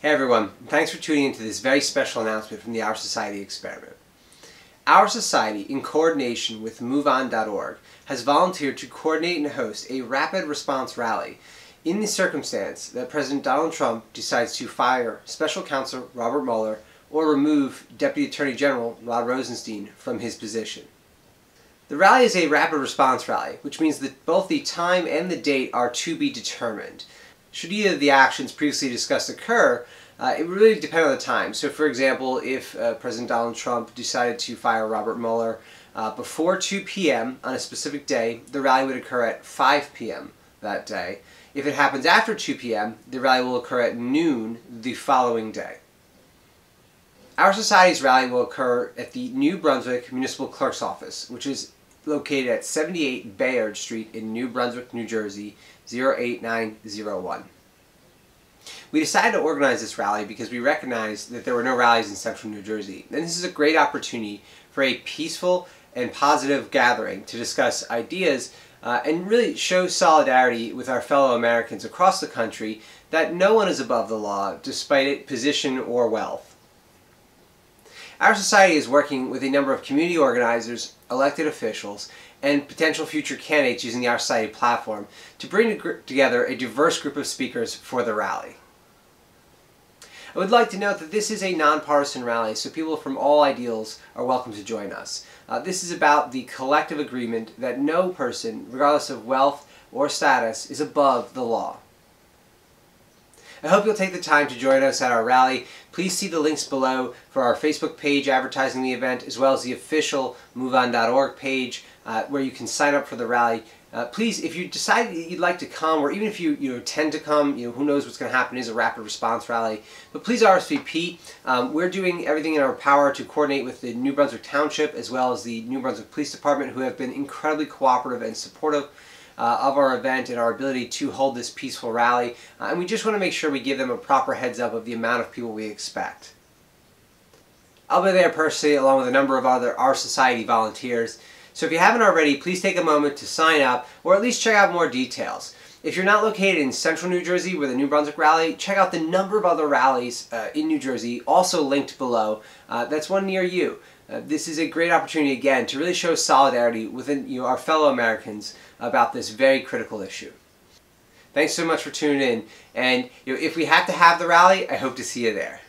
Hey everyone, thanks for tuning into this very special announcement from the Our Society experiment. Our Society, in coordination with MoveOn.org, has volunteered to coordinate and host a rapid response rally in the circumstance that President Donald Trump decides to fire Special Counsel Robert Mueller or remove Deputy Attorney General Rod Rosenstein from his position. The rally is a rapid response rally, which means that both the time and the date are to be determined. Should either of the actions previously discussed occur, uh, it really depend on the time. So, for example, if uh, President Donald Trump decided to fire Robert Mueller uh, before 2 p.m. on a specific day, the rally would occur at 5 p.m. that day. If it happens after 2 p.m., the rally will occur at noon the following day. Our Society's rally will occur at the New Brunswick Municipal Clerk's Office, which is located at 78 Bayard Street in New Brunswick, New Jersey, 08901. We decided to organize this rally because we recognized that there were no rallies in central New Jersey. And this is a great opportunity for a peaceful and positive gathering to discuss ideas uh, and really show solidarity with our fellow Americans across the country that no one is above the law despite position or wealth. Our society is working with a number of community organizers, elected officials, and potential future candidates using the Our Society platform to bring together a diverse group of speakers for the rally. I would like to note that this is a nonpartisan rally, so people from all ideals are welcome to join us. Uh, this is about the collective agreement that no person, regardless of wealth or status, is above the law. I hope you'll take the time to join us at our rally. Please see the links below for our Facebook page advertising the event, as well as the official MoveOn.org page uh, where you can sign up for the rally. Uh, please, if you decide you'd like to come, or even if you, you tend to come, you know, who knows what's going to happen, is a rapid response rally. But please RSVP. Um, we're doing everything in our power to coordinate with the New Brunswick Township as well as the New Brunswick Police Department, who have been incredibly cooperative and supportive uh, of our event and our ability to hold this peaceful rally. Uh, and we just want to make sure we give them a proper heads up of the amount of people we expect. I'll be there personally along with a number of other Our Society volunteers. So if you haven't already, please take a moment to sign up or at least check out more details. If you're not located in central New Jersey where the New Brunswick rally, check out the number of other rallies uh, in New Jersey, also linked below. Uh, that's one near you. Uh, this is a great opportunity again to really show solidarity within you know, our fellow Americans about this very critical issue. Thanks so much for tuning in, and you know, if we have to have the rally, I hope to see you there.